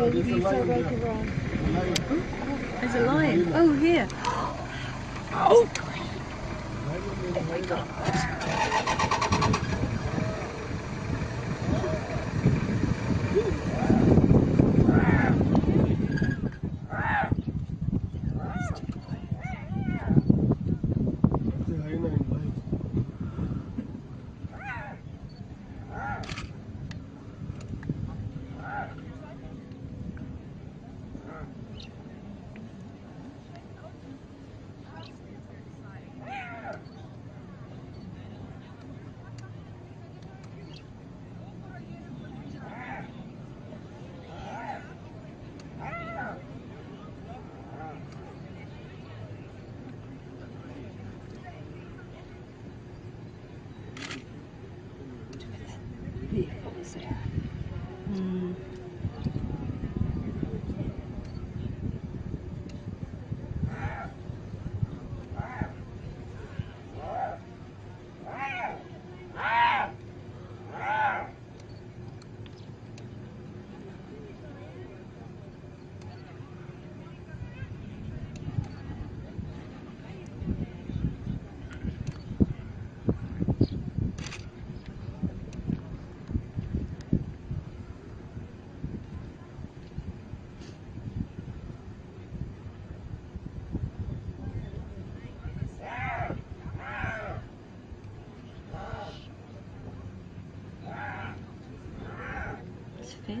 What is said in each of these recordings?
To? There's a lion. Oh, here. Oh, oh my god. Vehicles there. Hmm.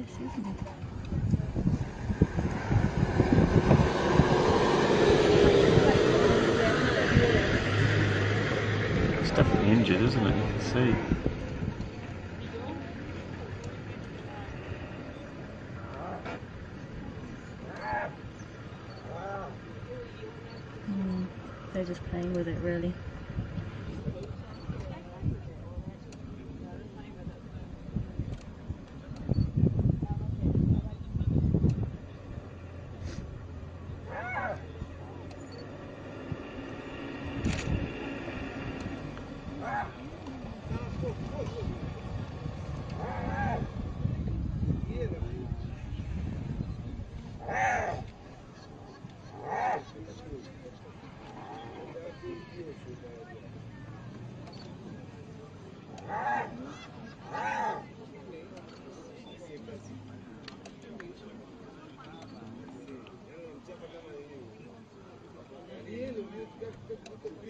Isn't it? It's definitely injured, isn't it? You can see. Hmm. They're just playing with it, really.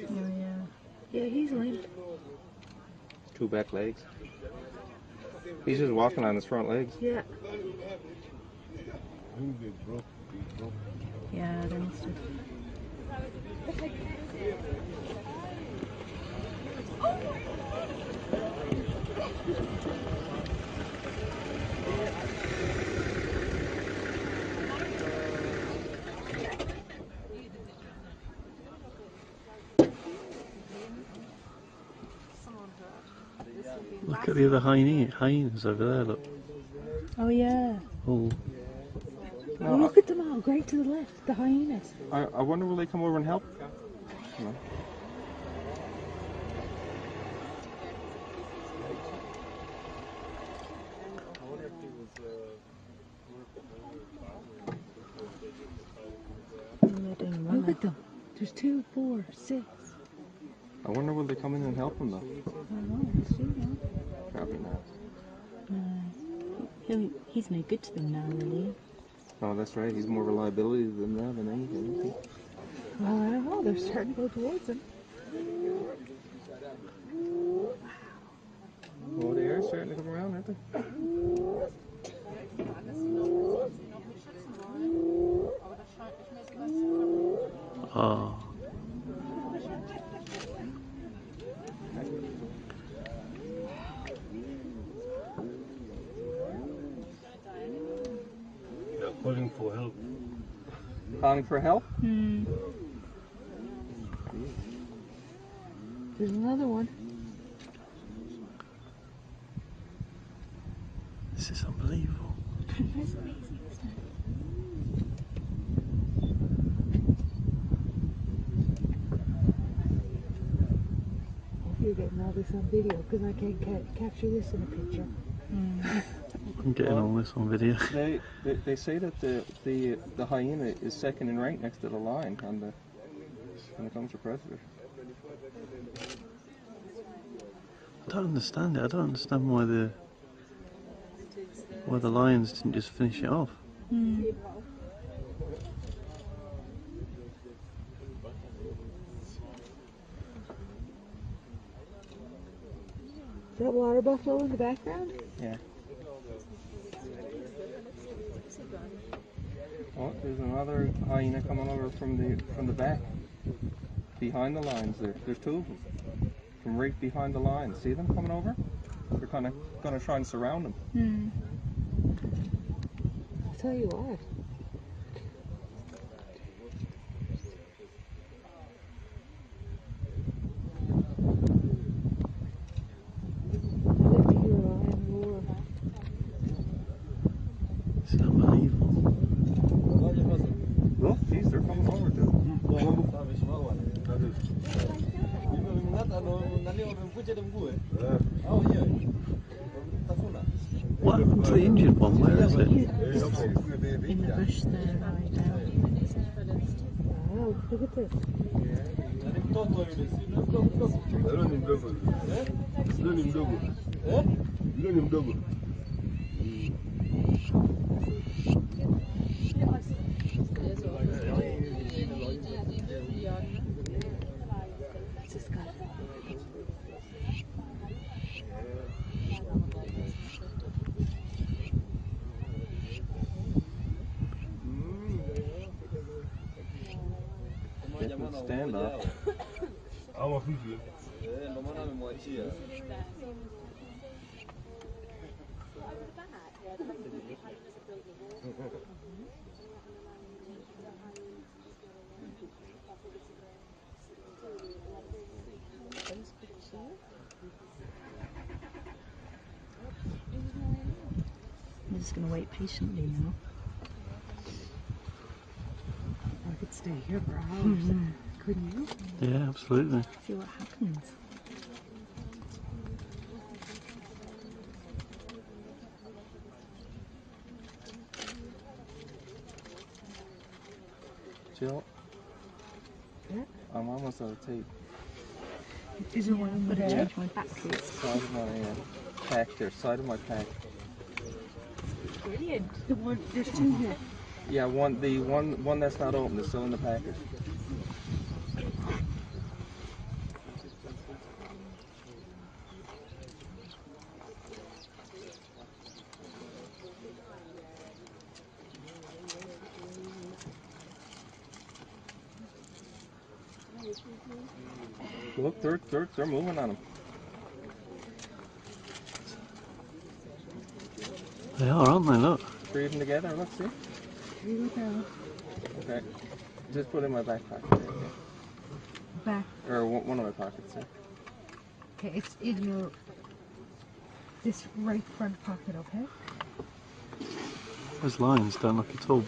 Oh, yeah. Yeah, he's limped. Two back legs. He's just walking on his front legs. Yeah. Yeah, they must have. Look at the other hyena, hyenas over there, look. Oh, yeah. Oh, Oh, look at them all, great to the left, the hyenas. I, I wonder will they come over and help? No. Look at them. There's two, four, six. I wonder will they come in and help him though? I see now. Probably not. No. He'll, he's no good to them now, really. Oh, that's right. He's more reliability than that than anything. Well, I don't know, they're starting to go towards him. Oh, they are starting to come around, aren't they? Calling for help. Calling for help? Hmm. There's another one. This is unbelievable. That's amazing. You're getting all this on video because I can't ca- capture this in a picture. Hmm. I'm getting all this on video. They, they they say that the the the hyena is second in rank next to the lion on the when it comes to predators. I don't understand it. I don't understand why the why the lions didn't just finish it off. Hmm. that water buffalo in the background? Oh, there's another hyena coming over from the from the back, behind the lines. There, there's two of them, from right behind the lines. See them coming over? They're kind of gonna try and surround them. Hmm. I'll tell you what. Happened to the injured one? Where is it? In the bush there, right down. Wow, look at this. Yule Different standoff. Ama vipi? I'm just going to wait patiently now. I could stay here for hours. Mhm. Couldn't you? Yeah, absolutely. See what happens. Jill. Yeah? I'm almost out of tape. Is there one in Got to there? change my batteries. Side of my uh, pack there. Side of my pack. Brilliant. The one, there's two here. Yeah, one the one one that's not open is still in the package. Look, they're, they're, they're moving on them. They are, aren't they? Look. Three of them together, let's see. Here we go. Okay. Just put it in my backpack. Back. Or one one of my pockets. Yeah. Okay, it's in your this right front pocket, okay? Those lions don't look at all